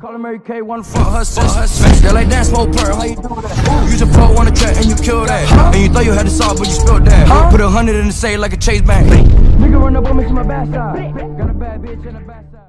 Call Mary K, one fuck her sis. They like dance, smoke per, how you do that? Use a pro on the track and you kill that. And you thought you had the sauce, but you spilled that. Put a hundred in the safe like a chase bank. Nigga run up on me to my backside. Got a bad bitch in the backside.